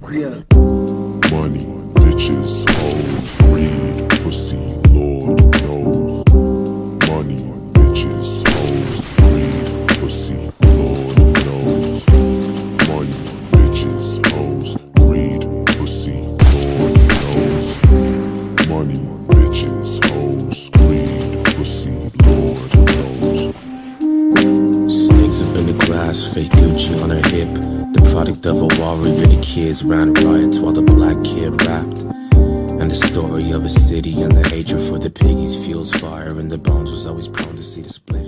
Yeah. Money, bitches, hoes, greed, pussy, Lord knows. Money, bitches, hoes, greed, pussy, Lord knows. Money, bitches, hoes, greed, pussy, Lord knows. Money, bitches, hoes, up in the grass, fake Gucci on her hip. The product of a warrior, the kids ran riots while the black kid rapped. And the story of a city and the hatred for the piggies fuels fire, and the bones was always prone to see the split.